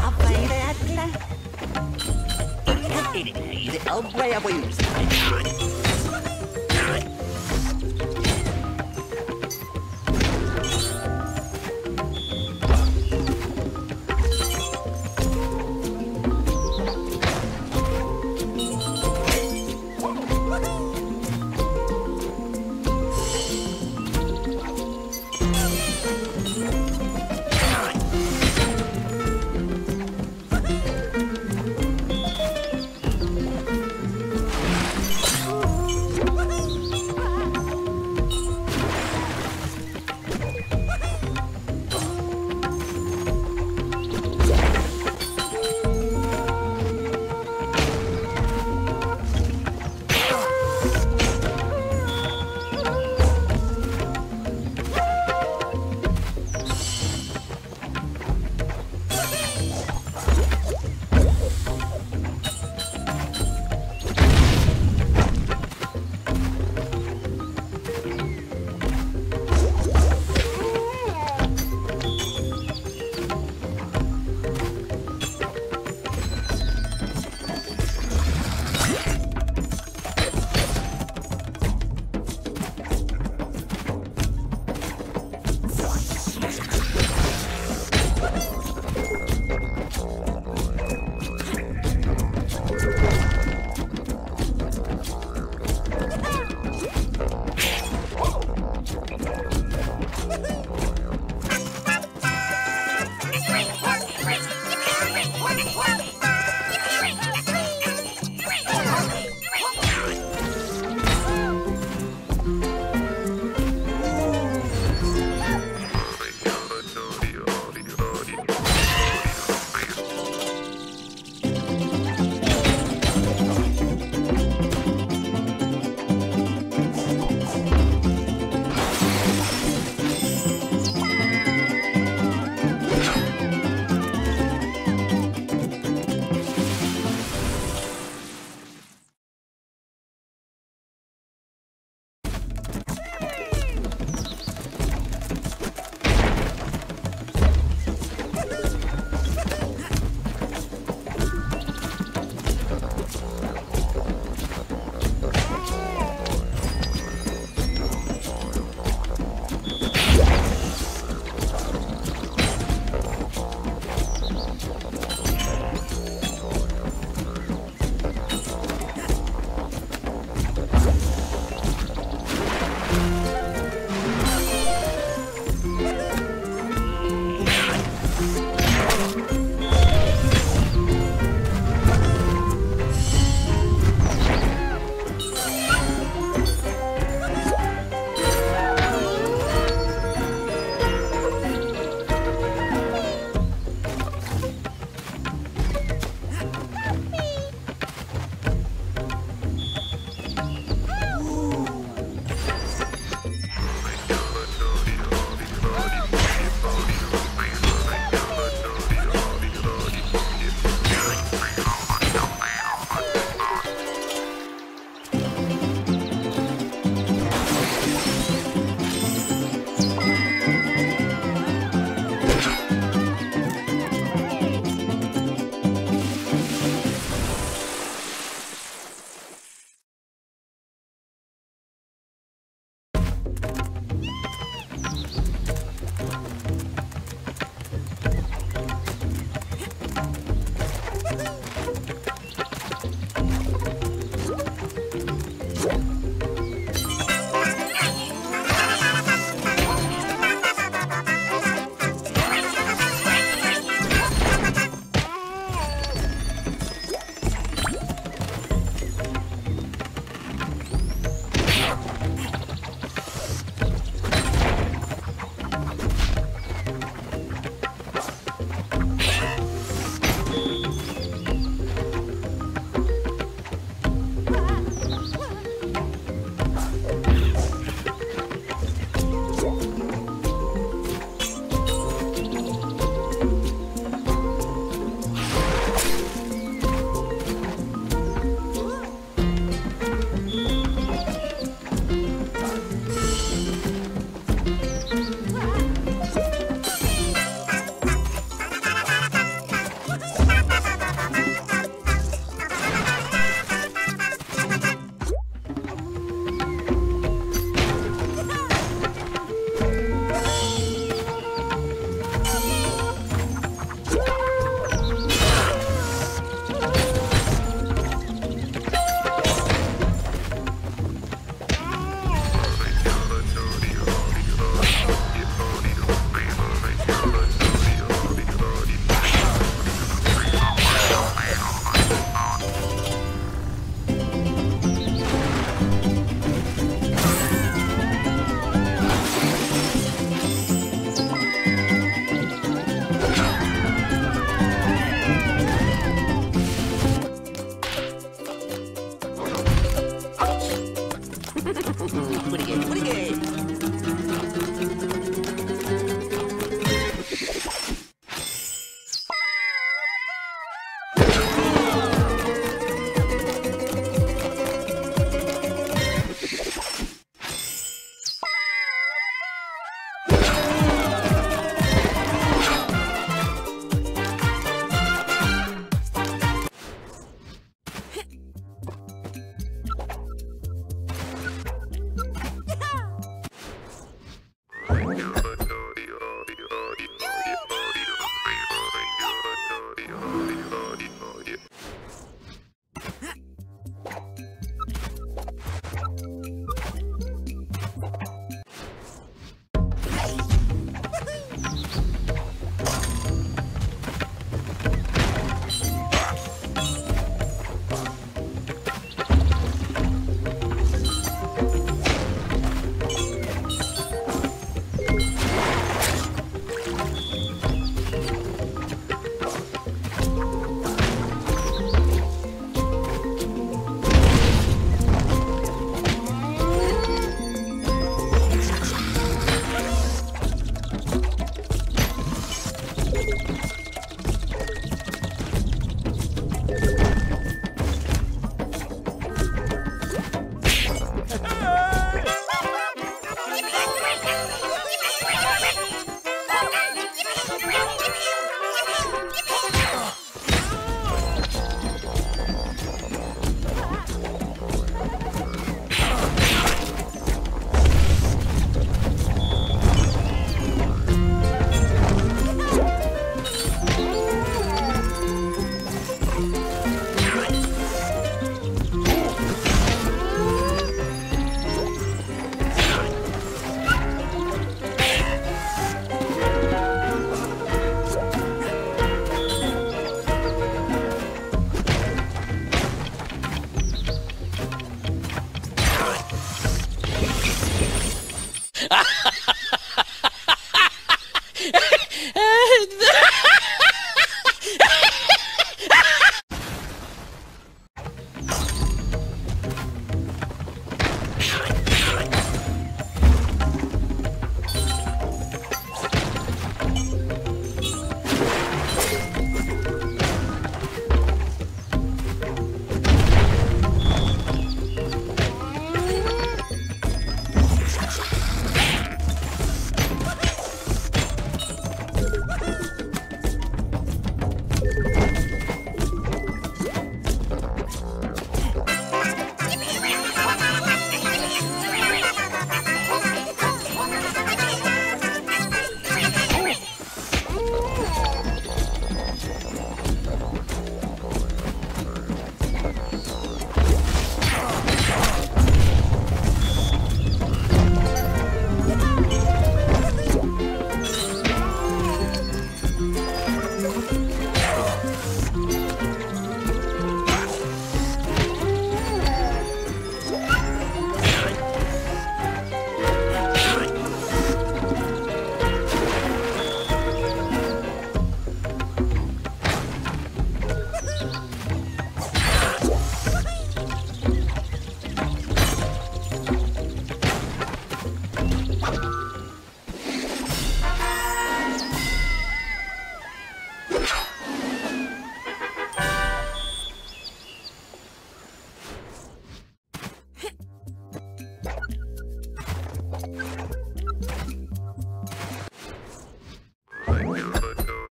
a bailarla. Ini apa ya boy?